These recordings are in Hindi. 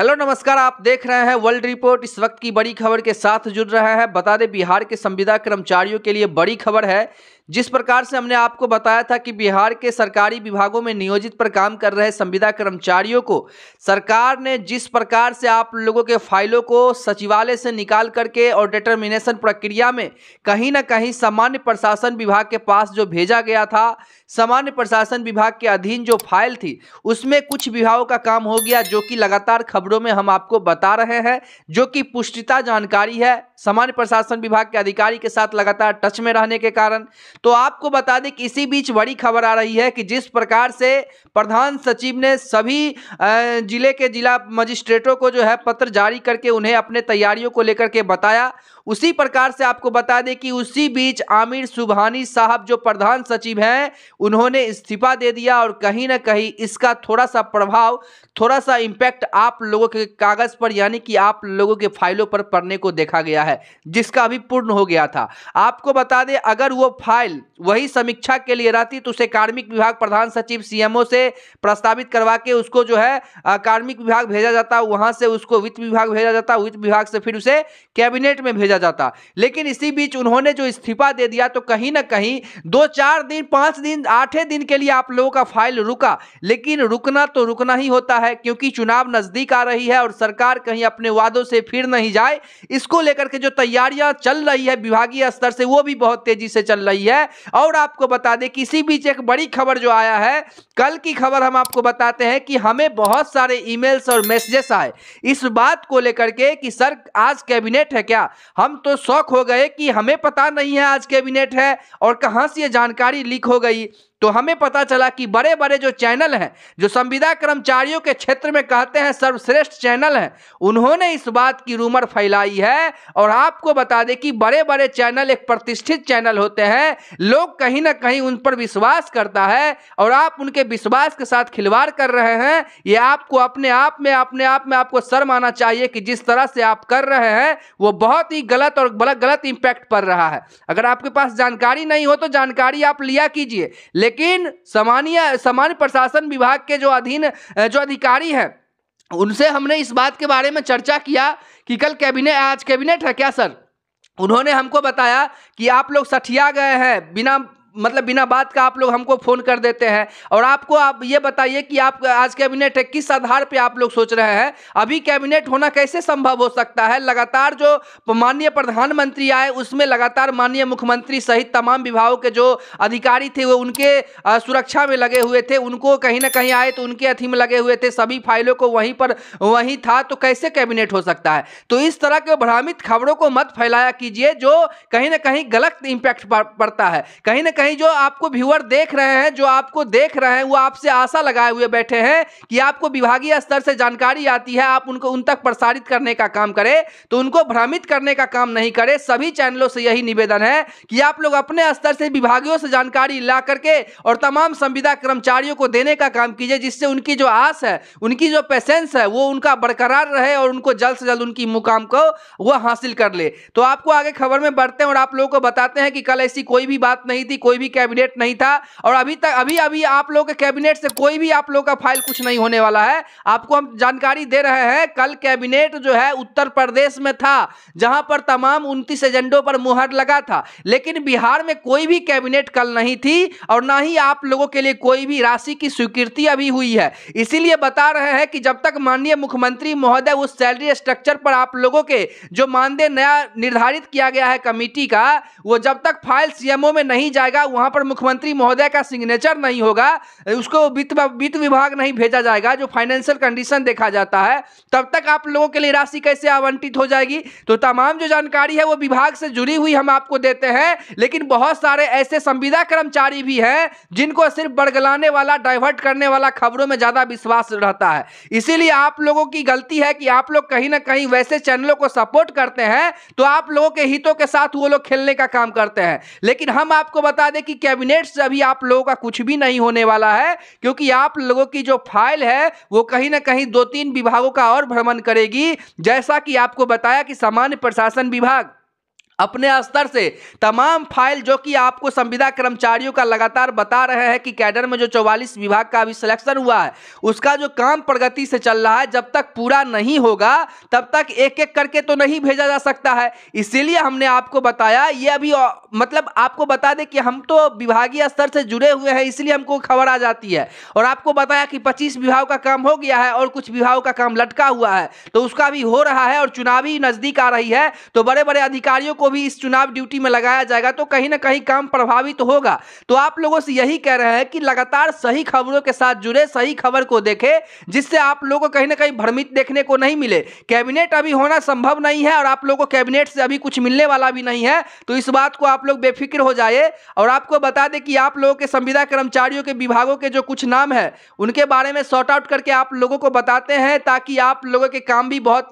हेलो, नमस्कार, आप देख रहे हैं वर्ल्ड रिपोर्ट। इस वक्त की बड़ी खबर के साथ जुड़ रहे हैं। बता दें, बिहार के संविदा कर्मचारियों के लिए बड़ी खबर है जिस प्रकार से हमने आपको बताया था कि बिहार के सरकारी विभागों में नियोजित पर काम कर रहे संविदा कर्मचारियों को सरकार ने जिस प्रकार से आप लोगों के फाइलों को सचिवालय से निकाल करके और डिटर्मिनेशन प्रक्रिया में कहीं ना कहीं सामान्य प्रशासन विभाग के पास जो भेजा गया था, सामान्य प्रशासन विभाग के अधीन जो फ़ाइल थी, उसमें कुछ विभागों का काम हो गया जो कि लगातार खबरों में हम आपको बता रहे हैं, जो कि पुष्टिता जानकारी है। सामान्य प्रशासन विभाग के अधिकारी के साथ लगातार टच में रहने के कारण तो आपको बता दें कि इसी बीच बड़ी खबर आ रही है कि जिस प्रकार से प्रधान सचिव ने सभी ज़िले के जिला मजिस्ट्रेटों को जो है पत्र जारी करके उन्हें अपने तैयारियों को लेकर के बताया। उसी प्रकार से आपको बता दें कि उसी बीच आमिर सुबहानी साहब जो प्रधान सचिव हैं, उन्होंने इस्तीफा दे दिया और कहीं ना कहीं इसका थोड़ा सा प्रभाव थोड़ा सा इम्पैक्ट आप लोगों के कागज़ पर, यानी कि आप लोगों के फाइलों पर पढ़ने को देखा गया है, जिसका अभी पूर्ण हो गया था। आपको बता दें, अगर वो फ़ाइल वही समीक्षा के लिए रहती तो उसे कार्मिक विभाग प्रधान सचिव, सीएमओ से प्रस्तावित करवा के उसको जो है कार्मिक विभाग भेजा जाता, वहाँ से उसको वित्त विभाग भेजा जाता, वित्त विभाग से फिर उसे कैबिनेट में भेजा जाता। लेकिन इसी बीच उन्होंने जो इस्तीफा दे दिया तो कहीं ना कहीं दो चार दिन, पाँच दिन, आठे दिन के लिए आप लोगों का फ़ाइल रुका। लेकिन रुकना तो रुकना ही होता है, क्योंकि चुनाव नज़दीक आ रही है और सरकार कहीं अपने वादों से फिर नहीं जाए। इसको लेकर के जो तैयारियाँ चल रही है, विभागीय स्तर से, वो भी बहुत तेज़ी से चल रही है। और आपको बता दें किसी बीच एक बड़ी खबर जो आया है, कल की खबर हम आपको बताते हैं कि हमें बहुत सारे ईमेल्स और मैसेजेस आए। इस बात को लेकर के कि सर, आज कैबिनेट है क्या? हम तो शौक हो गए कि हमें पता नहीं है आज कैबिनेट है और कहाँ से ये जानकारी लीक हो गई। तो हमें पता चला कि बड़े बड़े जो चैनल हैं, जो संविदा कर्मचारियों के क्षेत्र में कहते हैं सर्वश्रेष्ठ चैनल हैं, उन्होंने इस बात की रूमर फैलाई है और आपको बता दें कि बड़े बड़े चैनल एक प्रतिष्ठित चैनल होते हैं, लोग कहीं ना कहीं उन पर विश्वास करता है और आप उनके विश्वास के साथ खिलवाड़ कर रहे हैं। ये आपको अपने आप में, अपने आप में आपको शर्म आना चाहिए कि जिस तरह से आप कर रहे हैं, वो बहुत ही गलत और गलत गलत इम्पैक्ट पड़ रहा है। अगर आपके पास जानकारी नहीं हो तो जानकारी आप लिया कीजिए लेकिन सामान्य सामान्य प्रशासन विभाग के जो अधीन जो अधिकारी हैं, उनसे हमने इस बात के बारे में चर्चा किया कि कल कैबिनेट, आज कैबिनेट है क्या, सर? उन्होंने हमको बताया कि आप लोग सठिया गए हैं, बिना मतलब बिना बात का आप लोग हमको फ़ोन कर देते हैं। और आपको आप ये बताइए कि आप, आज कैबिनेट है, किस आधार पे आप लोग सोच रहे हैं? अभी कैबिनेट होना कैसे संभव हो सकता है? लगातार जो माननीय प्रधानमंत्री आए, उसमें लगातार माननीय मुख्यमंत्री सहित तमाम विभागों के जो अधिकारी थे, वो उनके सुरक्षा में लगे हुए थे। उनको कहीं ना कहीं आए तो उनके अथी में लगे हुए थे। सभी फाइलों को वहीं पर, वहीं था तो कैसे कैबिनेट हो सकता है? तो इस तरह के भ्रामित खबरों को मत फैलाया कीजिए, जो कहीं ना कहीं गलत इंपैक्ट पड़ता है। कहीं ना कहीं जो आपको व्यूअर देख रहे हैं, जो आपको देख रहे हैं, वो आपसे आशा लगाए हुए बैठे हैं कि आपको विभागीय स्तर से जानकारी आती है, आप उनको उन तक प्रसारित करने का काम करें तो उनको भ्रमित करने का काम नहीं करें। सभी चैनलों से यही निवेदन है कि आप लोग अपने स्तर से विभागियों से जानकारी ला करके और तमाम संविदा कर्मचारियों को देने का काम कीजिए, जिससे उनकी जो आस है, उनकी जो पेशेंस है, वो उनका बरकरार रहे और उनको जल्द से जल्द उनकी मुकाम को वो हासिल कर ले। तो आपको आगे खबर में बढ़ते हैं और आप लोगों को बताते हैं कि कल ऐसी कोई भी बात नहीं थी, कोई भी कैबिनेट नहीं था और अभी तक, अभी अभी आप लोगों के कैबिनेट से कोई भी आप लोगों का फ़ाइल कुछ नहीं होने वाला है। आपको हम जानकारी दे रहे हैं, कल कैबिनेट जो है उत्तर प्रदेश में था, जहाँ पर तमाम उनतीस एजेंडों पर मुहर लगा था। लेकिन बिहार में कोई भी कैबिनेट कल नहीं थी और ना ही आप लोगों के लिए कोई भी राशि की स्वीकृति अभी हुई है। इसीलिए बता रहे हैं कि जब तक माननीय मुख्यमंत्री महोदय उस सैलरी स्ट्रक्चर पर आप लोगों के जो मानदेय नया निर्धारित किया गया है कमिटी का, वो जब तक फ़ाइल सीएमओ में नहीं जाएगा वहाँ पर मुख्यमंत्री महोदय का सिग्नेचर नहीं होगा, उसको वित्त वित्त विभाग नहीं भेजा जाएगा, जो फाइनेंशियल कंडीशन देखा जाता है। तब तक आप लोगों के लिए राशि कैसे आवंटित हो जाएगी? तो तमाम जो जानकारी है, वो विभाग से जुड़ी हुई हम आपको देते हैं, लेकिन बहुत सारे ऐसे संविदा कर्मचारी भी हैं, जिनको सिर्फ़ बड़गलाने वाला डाइवर्ट करने वाला खबरों में ज़्यादा विश्वास रहता है। इसीलिए आप लोगों की गलती है कि आप लोग कहीं ना कहीं वैसे चैनलों को सपोर्ट करते हैं तो आप लोगों के हितों के साथ वो लोग खेलने का काम करते हैं। लेकिन हम आपको बता दें कि कैबिनेट से अभी आप लोगों का कुछ भी नहीं होने वाला है, क्योंकि आप लोगों की जो फ़ाइल है, वो कहीं ना कहीं दो तीन विभागों का और भ्रमण करेगी। जैसा कि आपको बताया कि सामान्य प्रशासन विभाग अपने स्तर से। तमाम फ़ाइल जो कि आपको संविदा कर्मचारियों का लगातार बता रहे हैं कि कैडर में जो चौवालीस विभाग का अभी सिलेक्शन हुआ है, उसका जो काम प्रगति से चल रहा है, जब तक पूरा नहीं होगा, तब तक एक एक करके तो नहीं भेजा जा सकता है। इसीलिए हमने आपको बताया, ये अभी मतलब आपको बता दें कि हम तो विभागीय स्तर से जुड़े हुए हैं, इसलिए हमको खबर आ जाती है। और आपको बताया कि पच्चीस विभाग का काम हो गया है और कुछ विभागों का काम लटका हुआ है तो उसका भी हो रहा है और चुनावी नज़दीक आ रही है तो बड़े बड़े अधिकारियों को भी इस चुनाव ड्यूटी में लगाया जाएगा तो कहीं ना कहीं काम प्रभावित तो होगा। तो आप लोगों से यही कह रहे हैं कि लगातार सही खबरों के साथ जुड़े, सही खबर को देखें, जिससे आप लोगों को कहीं ना कहीं भ्रमित देखने को नहीं मिले। कैबिनेट अभी होना संभव नहीं है और आप लोगों को कैबिनेट से अभी कुछ मिलने वाला भी नहीं है तो इस बात को आप लोग बेफिक्र हो जाए और आपको बता दें कि आप लोगों के संविदा कर्मचारियों के विभागों के जो कुछ नाम है, उनके बारे में सॉर्ट आउट करके आप लोगों को बताते हैं, ताकि आप लोगों के काम भी बहुत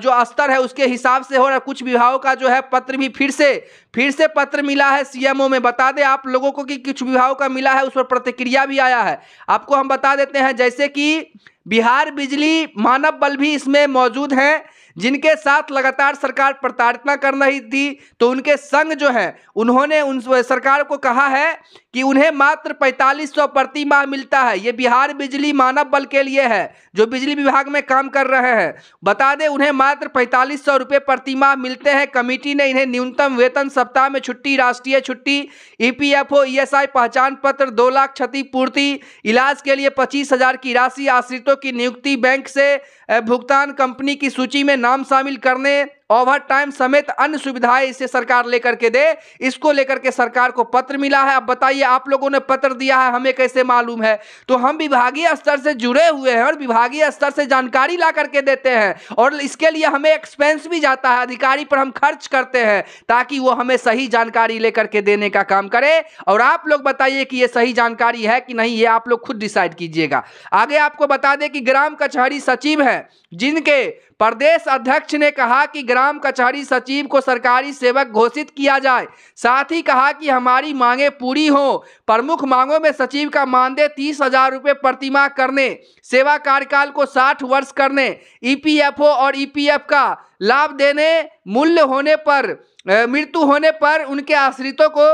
जो स्तर है उसके हिसाब से हो और कुछ विभागों का जो है पत्र भी फिर से फिर से पत्र मिला है सीएमओ में। बता दे आप लोगों को कि कुछ विभागों का मिला है, उस पर प्रतिक्रिया भी आया है। आपको हम बता देते हैं, जैसे कि बिहार बिजली मानव बल भी इसमें मौजूद हैं। जिनके साथ लगातार सरकार प्रताड़ना कर रही थी तो उनके संग जो है, उन्होंने उन सरकार को कहा है कि उन्हें मात्र पैंतालीस सौ प्रति माह मिलता है। ये बिहार बिजली मानव बल के लिए है, जो बिजली विभाग में काम कर रहे हैं। बता दें, उन्हें मात्र पैंतालीस सौ रुपये प्रति माह मिलते हैं। कमेटी ने इन्हें न्यूनतम वेतन सप्ताह में छुट्टी, राष्ट्रीय छुट्टी, ईपीएफओ, ईएसआई पहचान पत्र, दो लाख क्षतिपूर्ति, इलाज के लिए पच्चीस हज़ार की राशि आश्रितों की नियुक्ति बैंक से भुगतान कंपनी की सूची में नाम शामिल करने ओवर टाइम समेत अन्य सुविधाएँ इसे सरकार लेकर के दे। इसको लेकर के सरकार को पत्र मिला है। अब बताइए, आप लोगों ने पत्र दिया है, हमें कैसे मालूम है? तो हम विभागीय स्तर से जुड़े हुए हैं और विभागीय स्तर से जानकारी ला करके देते हैं और इसके लिए हमें एक्सपेंस भी जाता है, अधिकारी पर हम खर्च करते हैं ताकि वो हमें सही जानकारी लेकर के देने का काम करे। और आप लोग बताइए कि ये सही जानकारी है कि नहीं, ये आप लोग खुद डिसाइड कीजिएगा। आगे आपको बता दें कि ग्राम कचहरी सचिव है, जिनके प्रदेश अध्यक्ष ने कहा कि ग्राम कचहरी सचिव को सरकारी सेवक घोषित किया जाए। साथ ही कहा कि हमारी मांगे पूरी हो। प्रमुख मांगों में सचिव का मानदेय तीस हज़ार रुपये प्रतिमा करने, सेवा कार्यकाल को साठ वर्ष करने, ईपीएफओ और ईपीएफ का लाभ देने, मूल्य होने पर मृत्यु होने पर उनके आश्रितों को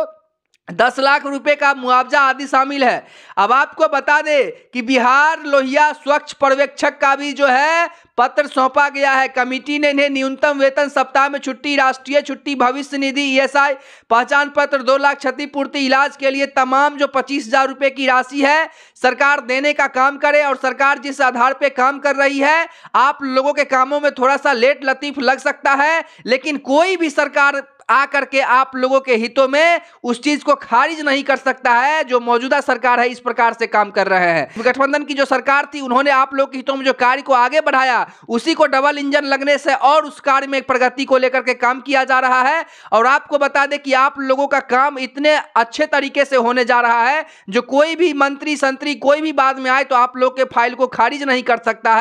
दस लाख रुपए का मुआवजा आदि शामिल है। अब आपको बता दें कि बिहार लोहिया स्वच्छ पर्यवेक्षक का भी जो है, पत्र सौंपा गया है। कमेटी ने इन्हें न्यूनतम वेतन सप्ताह में छुट्टी, राष्ट्रीय छुट्टी, भविष्य निधि, ईएसआई, पहचान पत्र, दो लाख क्षतिपूर्ति इलाज के लिए तमाम जो पच्चीस हज़ार रुपये की राशि है, सरकार देने का काम करे और सरकार जिस आधार पे काम कर रही है, आप लोगों के कामों में थोड़ा सा लेट लतीफ लग सकता है, लेकिन कोई भी सरकार आकर के आप लोगों के हितों में उस चीज़ को खारिज नहीं कर सकता है जो मौजूदा सरकार है, इस प्रकार से काम कर रहे हैं। गठबंधन की जो सरकार थी, उन्होंने आप लोगों के हितों में जो कार्य को आगे बढ़ाया, उसी को डबल इंजन लगने से और उस कार्य में प्रगति को लेकर के काम किया जा रहा है। और आपको बता दें कि आप लोगों का काम इतने अच्छे तरीके से होने जा रहा है, जो कोई भी मंत्री, संतरी कोई भी बाद में आए तो आप लोग के फ़ाइल को खारिज नहीं कर सकता है।